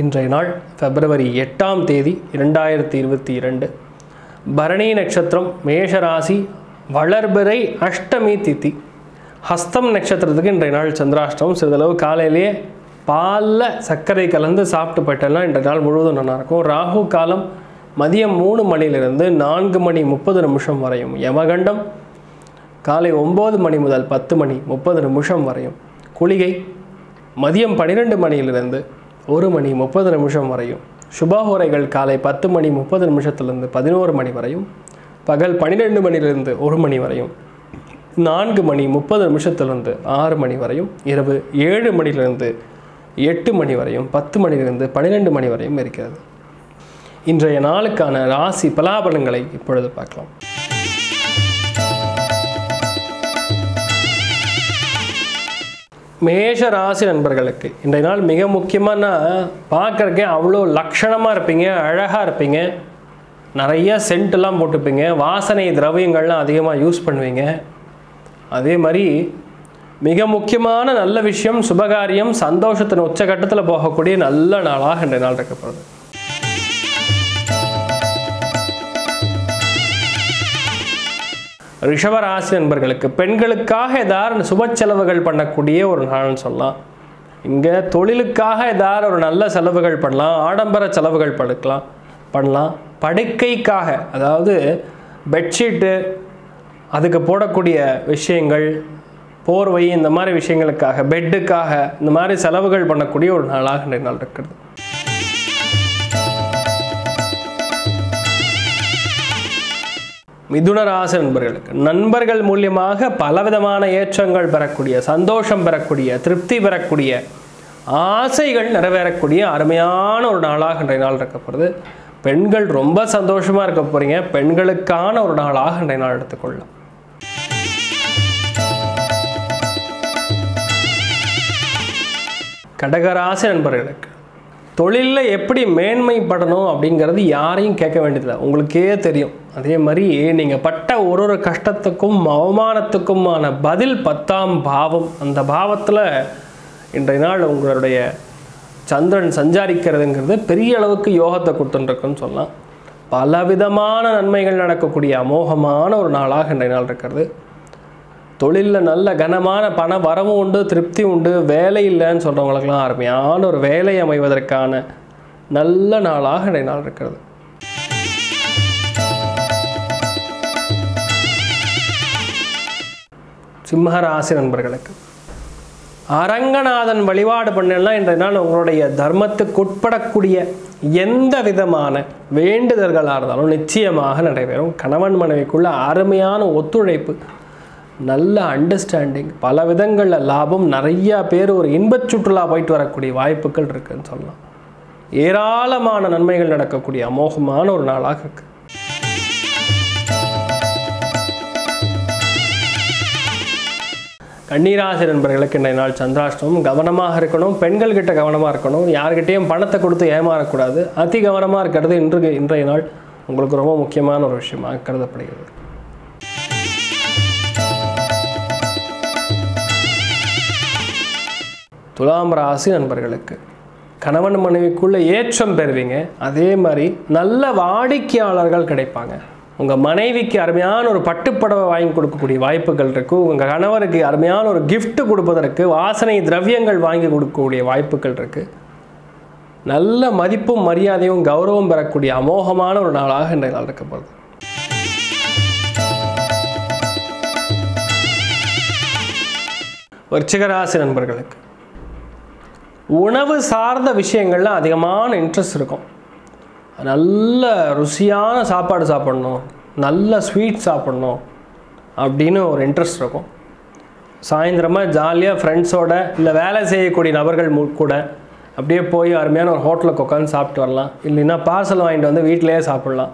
இன்றைய நாள் பிப்ரவரி எட்டாம் தேதி இரண்டாயிரத்தி இருபத்தி இரண்டு. பரணி நட்சத்திரம் மேஷராசி வளர்பிறை அஷ்டமி தித்தி ஹஸ்தம் நட்சத்திரத்துக்கு இன்றைய நாள் சந்திராஷ்டமம். சிறிதளவு காலையிலேயே பாலில் சர்க்கரை கலந்து சாப்பிட்டு போயிட்டெல்லாம் இன்றைய நாள் முழுவதும் நல்லாயிருக்கும் ராகு காலம் மதியம் மூணு மணியிலிருந்து நான்கு மணி முப்பது நிமிஷம் வரையும். யமகண்டம் காலை ஒம்பது மணி முதல் பத்து மணி முப்பது நிமிஷம் வரையும். குளிகை மதியம் பன்னிரெண்டு மணியிலிருந்து ஒரு மணி முப்பது நிமிஷம் வரையும். சுபாஹோரைகள் காலை பத்து மணி முப்பது நிமிஷத்துலேருந்து பதினோரு மணி வரையும். பகல் பன்னிரெண்டு மணிலிருந்து ஒரு மணி வரையும். நான்கு மணி முப்பது நிமிஷத்துலேருந்து ஆறு மணி வரையும். இரவு ஏழு மணிலிருந்து எட்டு மணி வரையும். பத்து மணிலிருந்து பன்னிரெண்டு மணி வரையும் இருக்கிறது. இன்றைய நாளுக்கான ராசி பலாபலங்களை இப்பொழுது பார்க்கலாம். மேஷ ராசி நண்பர்களுக்கு இன்றைய நாள் மிக முக்கியமான பார்க்குறக்கே அவ்வளோ லக்ஷணமாக இருப்பீங்க அழகாக இருப்பீங்க. நிறைய சென்ட்லாம் போட்டுப்பீங்க வாசனை திரவியங்கள்லாம் அதிகமாக யூஸ் பண்ணுவீங்க. அதே மாதிரி மிக முக்கியமான நல்ல விஷயம் சுபகாரியம் சந்தோஷத்தின் உச்சகட்டத்தில் போகக்கூடிய நல்ல நாளாக இன்றைய நாள் இருக்கப்படுது ரிஷபராசி நண்பர்களுக்கு பெண்களுக்காக ஏதாவது சுப செலவுகள் பண்ணக்கூடிய ஒரு நாள்னு சொல்லலாம். இங்கே தொழிலுக்காக ஏதாவது ஒரு நல்ல செலவுகள் பண்ணலாம் ஆடம்பர செலவுகள் படுக்கலாம் பண்ணலாம். படுக்கைக்காக அதாவது பெட்ஷீட்டு அதுக்கு போடக்கூடிய விஷயங்கள் போர்வை இந்த மாதிரி விஷயங்களுக்காக பெட்டுக்காக இந்த மாதிரி செலவுகள் பண்ணக்கூடிய ஒரு நாளாக நாள் இருக்கிறது. மிதுனராசி நண்பர்களுக்கு. நண்பர்கள் மூலியமாக பலவிதமான ஏற்றங்கள் பெறக்கூடிய சந்தோஷம் பெறக்கூடிய திருப்தி பெறக்கூடிய ஆசைகள் நிறைவேறக்கூடிய அருமையான ஒரு நாளாக இன்றைய நாள் இருக்கப்படுது பெண்கள் ரொம்ப சந்தோஷமாக இருக்க போகிறீங்க பெண்களுக்கான ஒரு நாளாக இன்றைய நாள் எடுத்துக்கொள்ளலாம். கடகராசி நண்பர்களுக்கு தொழிலில் எப்படி மேன்மைப்படணும் அப்படிங்கிறது யாரையும் கேட்க வேண்டியதில்லை. உங்களுக்கே தெரியும். அதே மாதிரி நீங்கள் பட்ட ஒரு ஒரு கஷ்டத்துக்கும் அவமானத்துக்குமான பதில் பத்தாம் பாவம். அந்த பாவத்தில் இன்றைய நாள் உங்களுடைய சந்திரன் சஞ்சாரிக்கிறதுங்கிறது பெரிய அளவுக்கு யோகத்தை கொடுத்துட்டுருக்குன்னு சொல்லலாம். பலவிதமான நன்மைகள் நடக்கக்கூடிய அமோகமான ஒரு நாளாக இன்றைய நாள் இருக்கிறது. தொழிலில் நல்ல கனமான பண வரவும் உண்டு திருப்தி உண்டு வேலை இல்லைன்னு சொல்கிறவங்களுக்கெல்லாம் அருமையான ஒரு வேலை அமைவதற்கான நல்ல நாளாக இன்றைய நாள் இருக்கிறது. சிம்மராசி நண்பர்களுக்கு. அரங்கநாதன் வழிபாடு பண்ணலாம் இன்றைய நாள் உங்களுடைய தர்மத்துக்கு உட்படக்கூடிய எந்த விதமான வேண்டுதல்களாக இருந்தாலும் நிச்சயமாக நடைபெறும் கணவன் மனைவிக்குள்ள அருமையான ஒத்துழைப்பு நல்ல அண்டர்ஸ்டாண்டிங் பல விதங்களில் லாபம் நிறையா பேர் ஒரு இன்பச் சுற்றுலா போயிட்டு வரக்கூடிய வாய்ப்புகள் இருக்குதுன்னு சொல்லலாம். ஏராளமான நன்மைகள் நடக்கக்கூடிய அமோகமான ஒரு நாளாக இருக்குது அந்நீராசி நண்பர்களுக்கு இன்றைய நாள் சந்திராஷ்டமம். கவனமாக இருக்கணும். பெண்கள்கிட்ட கவனமாக இருக்கணும். யார்கிட்டையும் பணத்தை கொடுத்து ஏமாறக்கூடாது. அதி கவனமாக இருக்கிறது இன்று இன்றைய நாள் உங்களுக்கு ரொம்ப முக்கியமான ஒரு விஷயமாக கருதப்படுகிறது. துலாம் ராசி நண்பர்களுக்கு கணவன் மனைவிக்குள்ளே ஏற்றம் பெறுவீங்க. அதே மாதிரி நல்ல வாடிக்கையாளர்கள் கிடைப்பாங்க. உங்கள் மனைவிக்கு அருமையான ஒரு பட்டுப்படவை வாங்கி கொடுக்கக்கூடிய வாய்ப்புகள் இருக்குது உங்கள் கணவருக்கு அருமையான ஒரு கிஃப்ட்டு கொடுப்பதற்கு வாசனை திரவியங்கள் வாங்கி கொடுக்கக்கூடிய வாய்ப்புகள் இருக்குது நல்ல மதிப்பும் மரியாதையும் கௌரவம் பெறக்கூடிய அமோகமான ஒரு நாளாக இன்றைய நாள் இருக்கப்படுது விருச்சிகராசி நண்பர்களுக்கு உணவு சார்ந்த விஷயங்கள்லாம் அதிகமான இன்ட்ரெஸ்ட் இருக்கும். நல்ல ருசியான சாப்பாடு சாப்பிட்ணும். நல்ல ஸ்வீட் சாப்பிட்ணும். அப்படின்னு ஒரு இன்ட்ரெஸ்ட் இருக்கும். சாயந்தரமாக ஜாலியாக ஃப்ரெண்ட்ஸோட இல்லை வேலை செய்யக்கூடிய நபர்கள் கூட அப்படியே போய் அருமையான ஒரு ஹோட்டலுக்கு உட்காந்து சாப்பிட்டு வரலாம். இல்லைன்னா பார்சல் வாங்கிட்டு வந்து வீட்டிலேயே சாப்பிட்லாம்.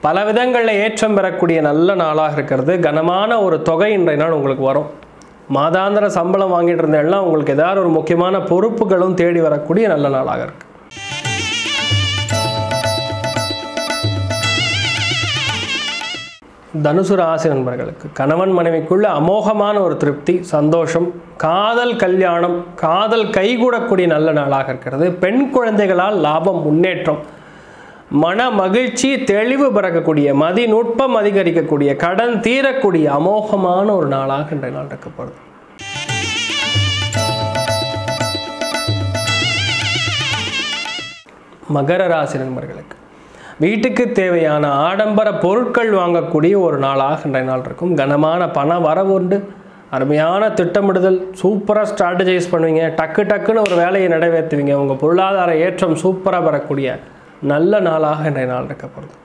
பல விதங்களில் ஏற்றம் பெறக்கூடிய நல்ல நாளாக இருக்கிறது. கனமான ஒரு தொகை இன்றைய நாள் உங்களுக்கு வரும். மாதாந்திர சம்பளம் வாங்கிட்டு இருந்த எல்லாம் உங்களுக்கு ஏதாவது ஒரு முக்கியமான பொறுப்புகளும் தேடி வரக்கூடிய நல்ல நாளாக இருக்குது தனுசு ராசி நண்பர்களுக்கு கணவன் மனைவிக்குள்ள அமோகமான ஒரு திருப்தி சந்தோஷம் காதல் கல்யாணம் காதல் கைகூடக்கூடிய நல்ல நாளாக இருக்கிறது. பெண் குழந்தைகளால் லாபம் முன்னேற்றம் மன மகிழ்ச்சி தெளிவு பிறக்கக்கூடிய மதி நுட்பம் அதிகரிக்கக்கூடிய கடன் தீரக்கூடிய அமோகமான ஒரு நாளாக இன்றைய நாள் இருக்கப்படுது மகர ராசி நண்பர்களுக்கு வீட்டுக்கு தேவையான ஆடம்பர பொருட்கள் வாங்கக்கூடிய ஒரு நாளாக இன்றைய நாள் இருக்கும். கனமான பண வரவு உண்டு. அருமையான திட்டமிடுதல் சூப்பராக ஸ்ட்ராட்டஜைஸ் பண்ணுவீங்க. டக்கு டக்குன்னு ஒரு வேலையை நிறைவேற்றுவீங்க. உங்கள் பொருளாதார ஏற்றம் சூப்பராக வரக்கூடிய நல்ல நாளாக இன்றைய நாள் இருக்கப்படுது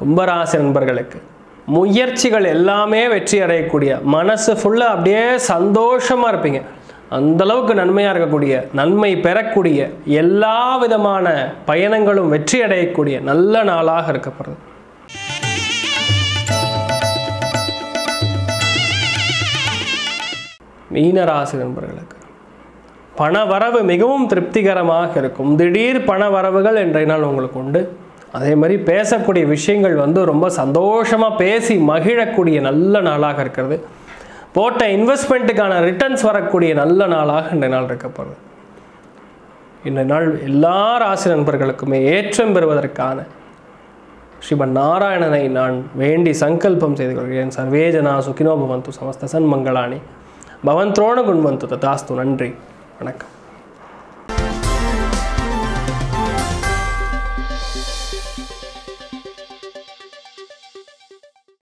கும்பராசி நண்பர்களுக்கு முயற்சிகள் எல்லாமே வெற்றி அடையக்கூடிய மனசு ஃபுல்லாக அப்படியே சந்தோஷமாக இருப்பீங்க. அந்தளவுக்கு நன்மையாக இருக்கக்கூடிய நன்மை பெறக்கூடிய எல்லா விதமான பயணங்களும் வெற்றி அடையக்கூடிய நல்ல நாளாக இருக்கப்படுது மீனராசி நண்பர்களுக்கு பண வரவு மிகவும் திருப்திகரமாக இருக்கும். திடீர் பண வரவுகள் இன்றைய நாள் உங்களுக்கு உண்டு. அதே மாதிரி பேசக்கூடிய விஷயங்கள் வந்து ரொம்ப சந்தோஷமாக பேசி மகிழக்கூடிய நல்ல நாளாக இருக்கிறது. போட்ட இன்வெஸ்ட்மெண்ட்டுக்கான ரிட்டர்ன்ஸ் வரக்கூடிய நல்ல நாளாக இந்த நாள் இருக்கப்படுது இந்த நாள் எல்லா ராசி நண்பர்களுக்குமே ஏற்றம் பெறுவதற்கான ஸ்ரீமன் நாராயணனை நான் வேண்டி சங்கல்பம் செய்து கொள்கிறேன். சர்வே ஜனா சுகினோ பவந்து சமஸ்த சன்மங்களானி. பவன் துரோண குண்வந்து ததாஸ்து. நன்றி. வணக்கம்.